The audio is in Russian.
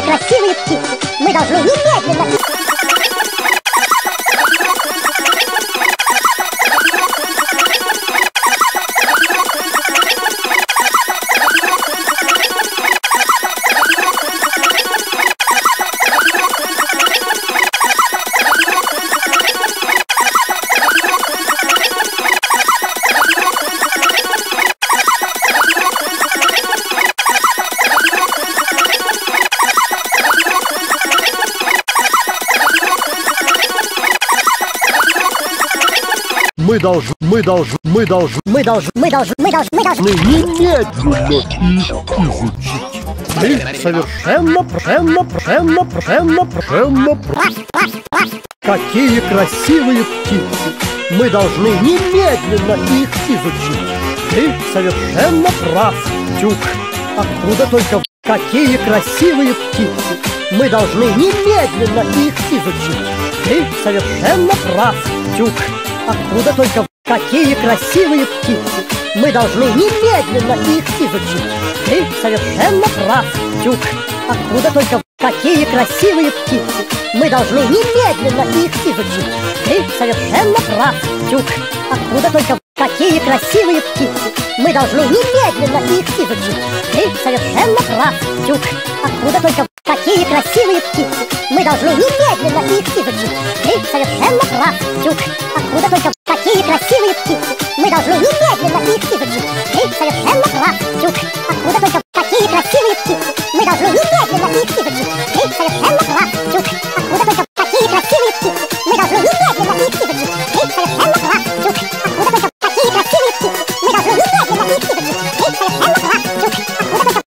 Красивые птицы! Мы должны немедленно... Мы должны, мы должны, мы должны, Мы должны, мы должны, мы должны, мы должны... немедленно их изучить. Ты совершенно, совершенно, совершенно, совершенно, совершенно Ваш, ваш, ваш! Какие красивые птицы! Мы должны немедленно их изучить. Ты совершенно прав, Тюк. Откуда только... Какие красивые птицы! Мы должны немедленно их изучить. Ты совершенно прав, Тюк. Откуда только... Какие красивые птицы! Мы должны немедленно их изучить. Ты совершенно прав, Тюк. Откуда только... Какие красивые птицы! Мы должны немедленно их изучить. Ты совершенно прав, Какие красивые птицы! Мы должны немедленно их изучить. Ты совершенно прав, Тюк. Откуда только... Какие красивые птицы! Мы должны немедленно их изучить. Ты совершенно прав, Тюк. Откуда только... Какие красивые птицы! Мы должны немедленно их изучить. Ты совершенно прав, Тюк. Откуда только... Какие красивые птицы! Мы должны немедленно их изучить. Ты совершенно прав, Тюк. Откуда только... Какие красивые птицы! Мы должны немедленно их изучить. Ты совершенно